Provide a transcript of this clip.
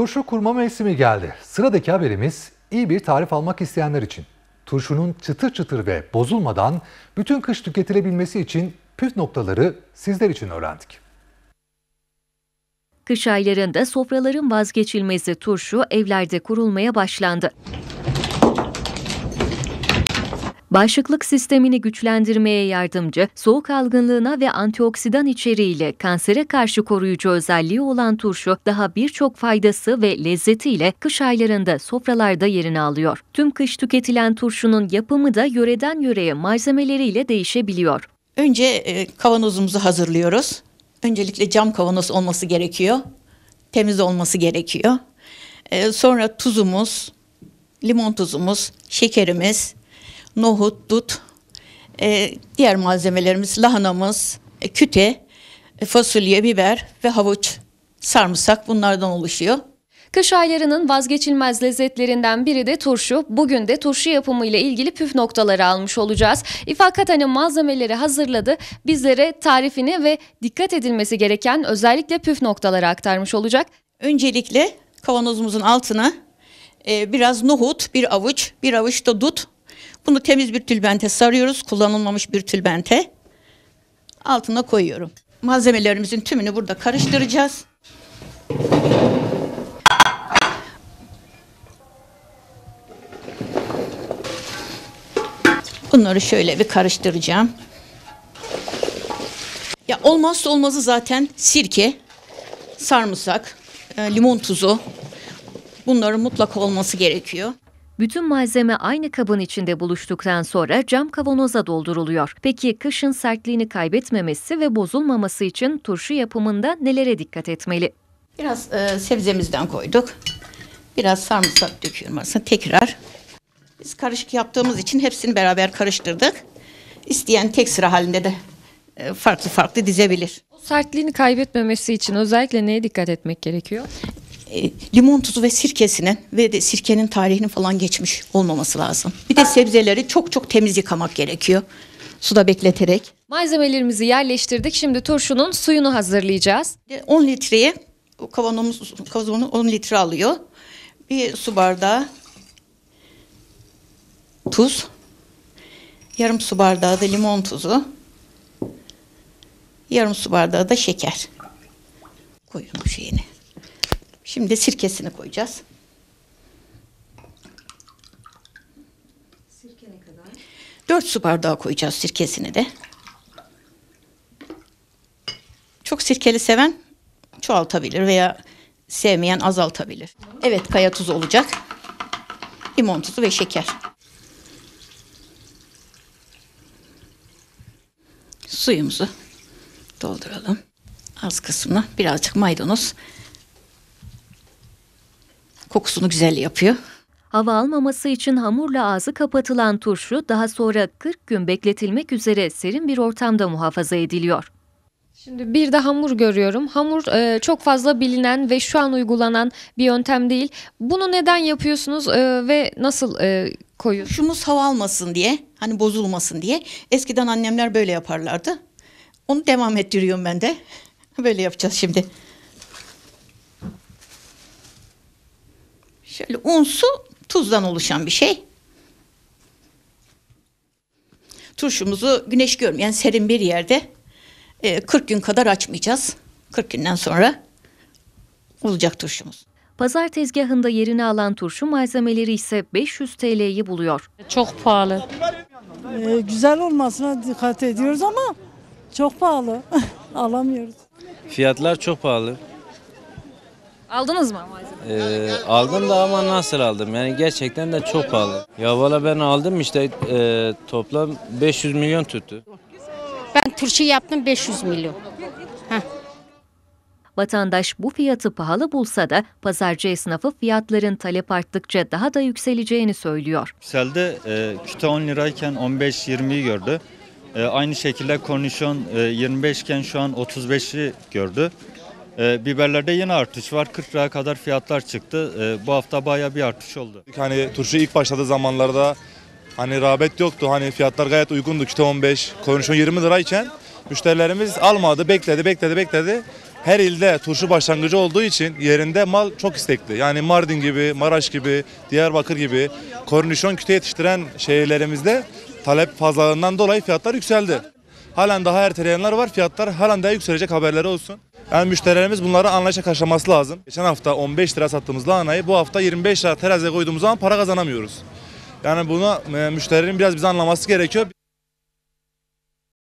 Turşu kurma mevsimi geldi. Sıradaki haberimiz iyi bir tarif almak isteyenler için. Turşunun çıtır çıtır ve bozulmadan bütün kış tüketilebilmesi için püf noktaları sizler için öğrendik. Kış aylarında sofraların vazgeçilmezi turşu evlerde kurulmaya başlandı. Bağışıklık sistemini güçlendirmeye yardımcı, soğuk algınlığına ve antioksidan içeriğiyle kansere karşı koruyucu özelliği olan turşu daha birçok faydası ve lezzetiyle kış aylarında sofralarda yerini alıyor. Tüm kış tüketilen turşunun yapımı da yöreden yöreye malzemeleriyle değişebiliyor. Önce e, kavanozumuzu hazırlıyoruz. Öncelikle cam kavanoz olması gerekiyor. Temiz olması gerekiyor. E, sonra tuzumuz, limon tuzumuz, şekerimiz, nohut, dut, e, diğer malzemelerimiz, lahanamız, e, küte, e, fasulye, biber ve havuç, sarımsak bunlardan oluşuyor. Kış aylarının vazgeçilmez lezzetlerinden biri de turşu. Bugün de turşu yapımı ile ilgili püf noktaları almış olacağız. İfakat Hanım malzemeleri hazırladı. Bizlere tarifini ve dikkat edilmesi gereken özellikle püf noktaları aktarmış olacak. Öncelikle kavanozumuzun altına e, biraz nohut, bir avuç, bir avuç da dut. Bunu temiz bir tülbente sarıyoruz. Kullanılmamış bir tülbente. Altına koyuyorum. Malzemelerimizin tümünü burada karıştıracağız. Bunları şöyle bir karıştıracağım. Ya olmazsa olmazı zaten sirke, sarımsak, e, limon tuzu. Bunların mutlaka olması gerekiyor. Bütün malzeme aynı kabın içinde buluştuktan sonra cam kavanoza dolduruluyor. Peki kışın sertliğini kaybetmemesi ve bozulmaması için turşu yapımında nelere dikkat etmeli? Biraz e, sebzemizden koyduk. Biraz sarımsak döküyorum aslında tekrar. Biz karışık yaptığımız için hepsini beraber karıştırdık. İsteyen tek sıra halinde de e, farklı farklı dizebilir. Sertliğini kaybetmemesi için özellikle neye dikkat etmek gerekiyor? E, limon tuzu ve sirkesinin ve de sirkenin tarihinin falan geçmiş olmaması lazım. Bir de sebzeleri çok çok temiz yıkamak gerekiyor. Suda bekleterek. Malzemelerimizi yerleştirdik. Şimdi turşunun suyunu hazırlayacağız. Bir de 10 litreye kavanozumuz kavanozunu 10 litre alıyor. Bir su bardağı tuz. Yarım su bardağı da limon tuzu. Yarım su bardağı da şeker. Koyuyorum şeyini. Şimdi sirkesini koyacağız. Dört su bardağı koyacağız sirkesini de. Çok sirkeli seven çoğaltabilir veya sevmeyen azaltabilir. Evet kaya tuzu olacak. Limon tuzu ve şeker. Suyumuzu dolduralım. Az kısmına birazcık maydanoz. Kokusunu güzel yapıyor. Hava almaması için hamurla ağzı kapatılan turşu daha sonra 40 gün bekletilmek üzere serin bir ortamda muhafaza ediliyor. Şimdi bir de hamur görüyorum. Hamur e, çok fazla bilinen ve şu an uygulanan bir yöntem değil. Bunu neden yapıyorsunuz e, ve nasıl e, koyuyorsunuz? Şumuz hava almasın diye, hani bozulmasın diye. Eskiden annemler böyle yaparlardı. Onu devam ettiriyorum ben de. Böyle yapacağız şimdi. Şöyle un, su, tuzdan oluşan bir şey. Turşumuzu güneş görmeyen serin bir yerde e, 40 gün kadar açmayacağız. 40 günden sonra olacak turşumuz. Pazar tezgahında yerini alan turşu malzemeleri ise 500 TL'yi buluyor. Çok pahalı. Ee, güzel olmasına dikkat ediyoruz ama çok pahalı. Alamıyoruz. Fiyatlar çok pahalı. Aldınız mı malzeme? Ee, aldım da ama nasıl aldım? Yani gerçekten de çok pahalı. Ya valla ben aldım işte e, toplam 500 milyon tuttu. Ben turşu yaptım 500 milyon. Vatandaş bu fiyatı pahalı bulsa da pazarcı esnafı fiyatların talep arttıkça daha da yükseleceğini söylüyor. Yükseldi. E, küte 10 lirayken 15-20'yi gördü. E, aynı şekilde kornişon e, 25 iken şu an 35'i gördü. E, biberlerde yine artış var. 40 liraya kadar fiyatlar çıktı. E, bu hafta baya bir artış oldu. Hani turşu ilk başladığı zamanlarda hani rağbet yoktu. Hani fiyatlar gayet uygundu. Küte 15, kornişon 20 lirayken müşterilerimiz almadı, bekledi, bekledi, bekledi. her ilde turşu başlangıcı olduğu için yerinde mal çok istekli. Yani Mardin gibi, Maraş gibi, Diyarbakır gibi kornişon küte yetiştiren şehirlerimizde talep fazlalığından dolayı fiyatlar yükseldi. Halen daha erteleyenler var. Fiyatlar halen daha yükselecek haberleri olsun. Yani müşterilerimiz bunları anlayışa karşılaması lazım. Geçen hafta 15 lira sattığımız lahanayı bu hafta 25 lira teraziye koyduğumuz zaman para kazanamıyoruz. Yani bunu e, müşterinin biraz bizi anlaması gerekiyor.